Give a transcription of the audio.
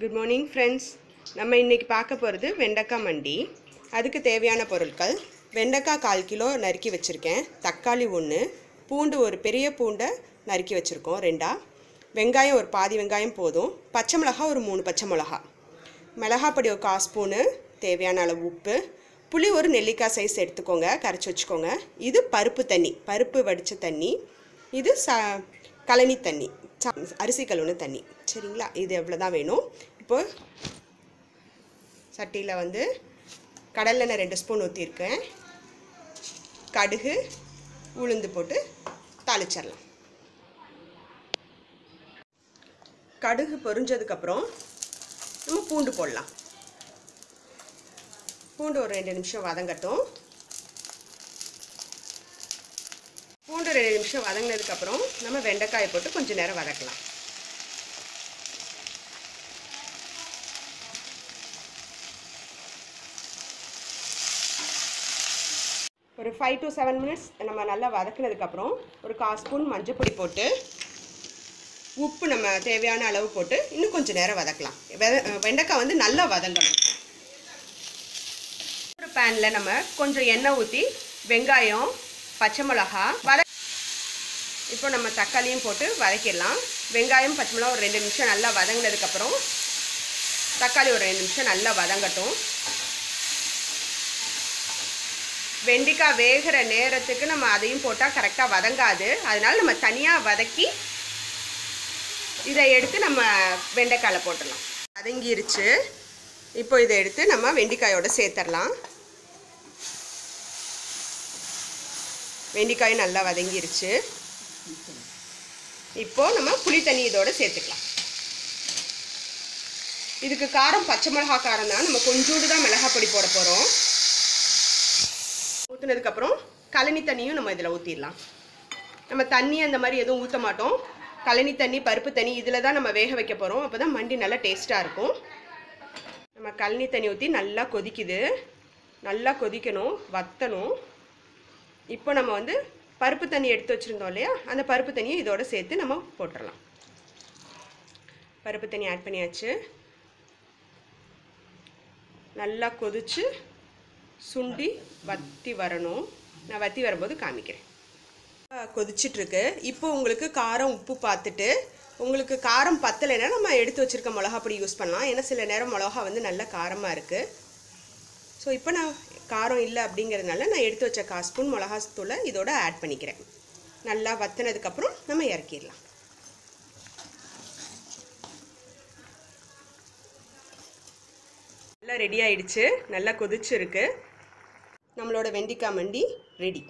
Good morning friends நம்ம இன்றைக்கி பார்க்க போகிறது வெண்டைக்காய் மண்டி. அதுக்கு தேவையான பொருட்கள். வெண்டைக்காய் கால் கிலோ நறுக்கி வச்சுருக்கேன். தக்காளி ஒன்று பூண்டு ஒரு பெரிய பூண்டை நறுக்கி வச்சுருக்கோம் ரெண்டா. வெங்காயம் ஒரு பாதி வெங்காயம் போதும். பச்சை மிளகா ஒரு மூணு பச்சை மிளகா மிளகாப்பொடி ஒரு கால் ஸ்பூனு தேவையான அளவு உப்பு. புளி ஒரு நெல்லிக்காய் சைஸ் எடுத்துக்கோங்க கரைச்சி வச்சுக்கோங்க. இது பருப்பு தண்ணி பருப்பு வடித்த தண்ணி. இது ச கழனி தண்ணி. அரிசி கழுவுன தண்ணி. சரிங்களா? இது எவ்வளோ தான் வேணும்? இப்போ சட்டியில் வந்து கடலெண்ணெய் ரெண்டு ஸ்பூன் ஊற்றிருக்கேன் கடுகு உளுந்து போட்டு தாளிச்சிடலாம். கடுகு பொரிஞ்சதுக்கப்புறம் நம்ம பூண்டு போடலாம். பூண்டு ஒரு ரெண்டு நிமிஷம் வதங்கட்டும். பூண்டு ரெண்டு நிமிஷம் வதங்கினதுக்கப்புறம் நம்ம வெண்டைக்காயை போட்டு கொஞ்சம் நேரம் வதக்கலாம். ஒரு ஃபைவ் டு செவன் மினிட்ஸ் நம்ம நல்லா வதக்கினதுக்கப்புறம் ஒரு கால் ஸ்பூன் மஞ்சள் பொடி போட்டு உப்பு நம்ம தேவையான அளவு போட்டு இன்னும் கொஞ்சம் நேரம் வதக்கலாம். வெ வெண்டைக்காய் வந்து நல்லா வதங்கணும். ஒரு பேனில் நம்ம கொஞ்சம் எண்ணெய் ஊற்றி வெங்காயம் பச்சை மிளகா வத இப்போ நம்ம தக்காளியும் போட்டு வதக்கிடலாம். வெங்காயம் பச்சை மிளகா ஒரு ரெண்டு நிமிஷம் நல்லா வதங்கினதுக்கப்புறம் தக்காளி ஒரு ரெண்டு நிமிஷம் நல்லா வதங்கட்டும். வெண்டிக்காய் வேகிற நேரத்துக்கு நம்ம அதையும் போட்டால் கரெக்டாக வதங்காது. அதனால் நம்ம தனியாக வதக்கி இதை எடுத்து நம்ம வெண்டைக்காயில் போட்டுடலாம். வதங்கிருச்சு. இப்போ இதை எடுத்து நம்ம வெண்டிக்காயோடு சேர்த்துடலாம் வெண்டிக்காயும் நல்லா வதங்கிருச்சு. இப்போ நம்ம புளி தண்ணி இதோட சேர்த்துக்கலாம். இதுக்கு காரம் பச்சை மிளகா காரம் தான். நம்ம கொஞ்சோடு தான் மிளகா பொடி போட போகிறோம் ஊற்றுனதுக்கப்புறம் கழனி தண்ணியும் நம்ம இதில் ஊற்றிடலாம் நம்ம தண்ணி அந்த மாதிரி எதுவும் ஊற்ற மாட்டோம். கழனி தண்ணி பருப்பு தண்ணி இதில் தான் நம்ம வேக வைக்க போகிறோம் அப்போ தான் மண்டி நல்லா டேஸ்ட்டாக இருக்கும். நம்ம கழனி தண்ணி ஊற்றி நல்லா கொதிக்குது. நல்லா கொதிக்கணும் வத்தணும். இப்போ நம்ம வந்து பருப்பு தண்ணி எடுத்து வச்சுருந்தோம் இல்லையா? அந்த பருப்பு தண்ணியை இதோட சேர்த்து நம்ம போட்டுடலாம் பருப்பு தண்ணி ஆட் பண்ணியாச்சு. நல்லா கொதித்து சுண்டி வத்தி வரணும். நான் வத்தி வரும்போது காமிக்கிறேன். கொதிச்சிட்ருக்கு. இப்போ உங்களுக்கு காரம் உப்பு பார்த்துட்டு உங்களுக்கு காரம் பத்தலைன்னா நம்ம எடுத்து வச்சுருக்க மிளகா பொடி யூஸ் பண்ணலாம். ஏன்னா சில நேரம் மிளகா வந்து நல்ல காரமாக இருக்குது ஸோ இப்போ நான் காரம் இல்லை அப்படிங்கிறதுனால நான் எடுத்து வச்ச கால் ஸ்பூன் மிளகா இதோட ஆட் பண்ணிக்கிறேன். நல்லா வத்தினதுக்கப்புறம் நம்ம இறக்கிடலாம். நல்லா ரெடி ஆயிடுச்சு. நல்லா கொதிச்சிருக்கு. நம்மளோட வெண்டிக்காய் மண்டி ரெடி